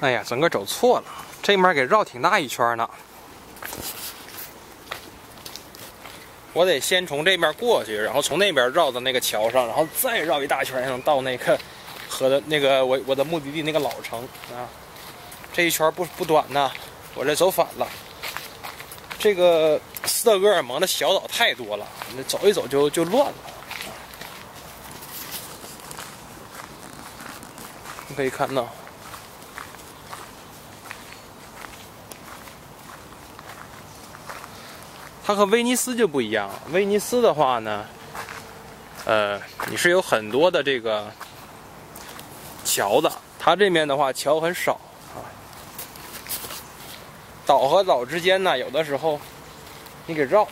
哎呀，整个走错了，这面给绕挺大一圈呢。我得先从这面过去，然后从那边绕到那个桥上，然后再绕一大圈，才能到那个河的那个我我的目的地那个老城啊。这一圈不不短呢，我这走反了。这个斯德哥尔摩的小岛太多了，那走一走就就乱了。你可以看到。它和威尼斯就不一样。威尼斯的话呢，呃，你是有很多的这个桥的。它这面的话，桥很少啊。岛和岛之间呢，有的时候你给绕，